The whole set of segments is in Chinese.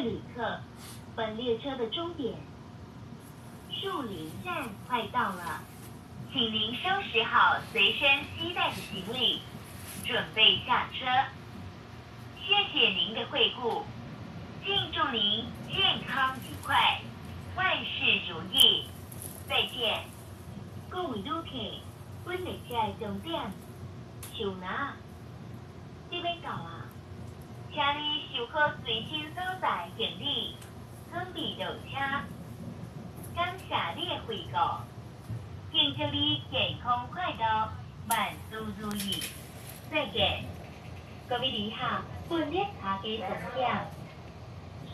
旅客，本列车的终点树林站快到了，请您收拾好随身携带的行李，准备下车。谢谢您的惠顾，敬祝您健康愉快，万事如意，再见。各位旅客，本列车的终点树哪？请你收好随身所在行李，准备落车。感谢你的惠顾，敬祝你健康快乐，万事如意。再见。各位旅客，本列车的终点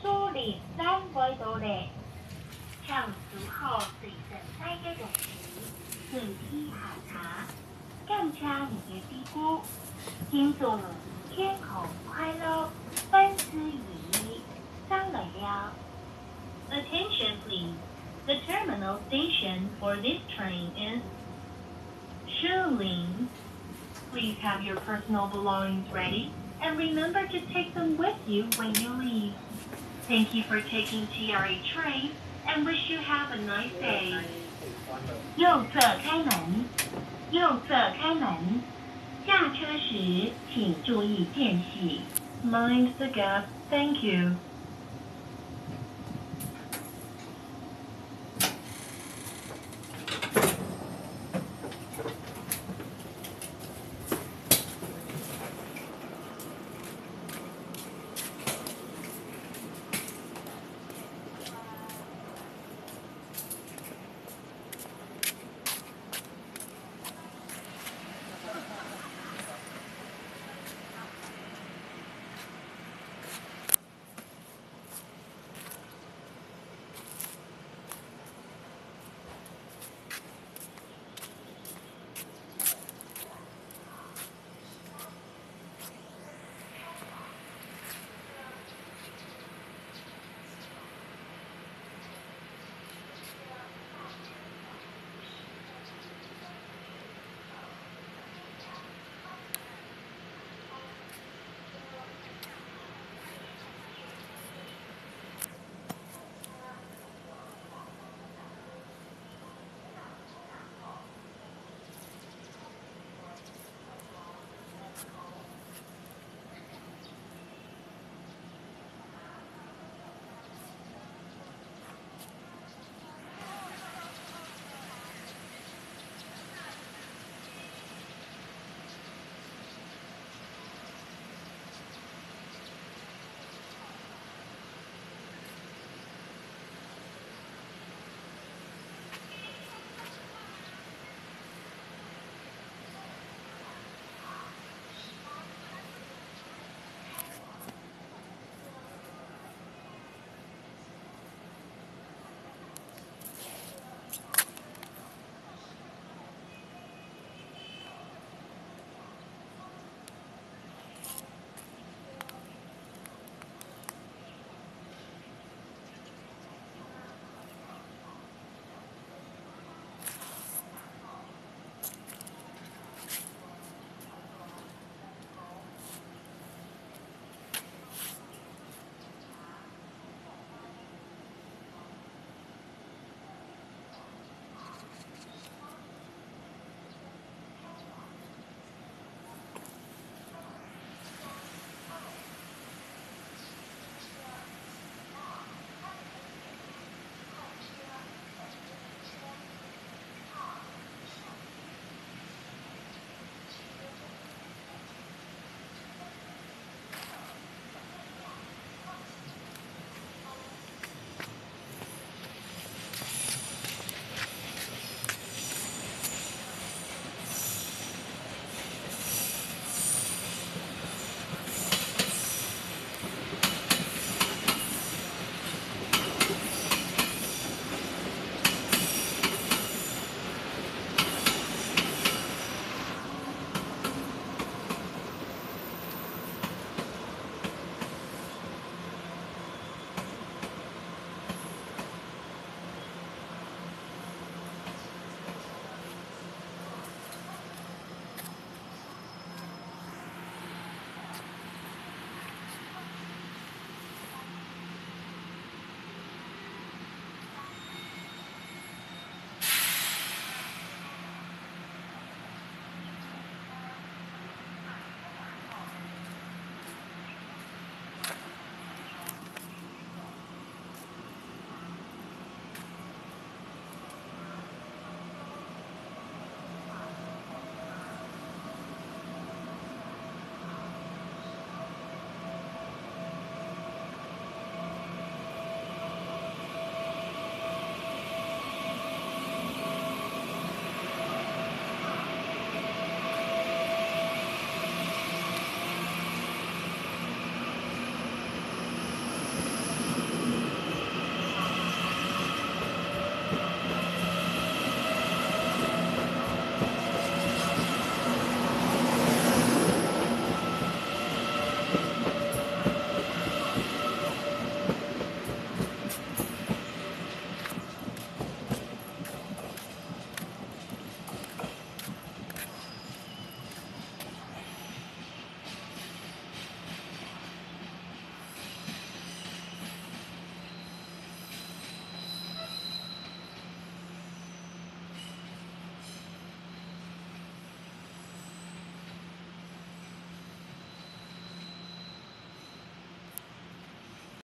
树林站快到了，请收好随身带的东西，顺梯下车。感谢您的庇护，敬祝 天空快乐，万事如意。上来了。Attention please. The terminal station for this train is Shulin. Please have your personal belongings ready and remember to take them with you when you leave. Thank you for taking TRA train and wish you have a nice day. 右侧开门，右侧开门。 下车时请注意间隙。Mind the gap. Thank you.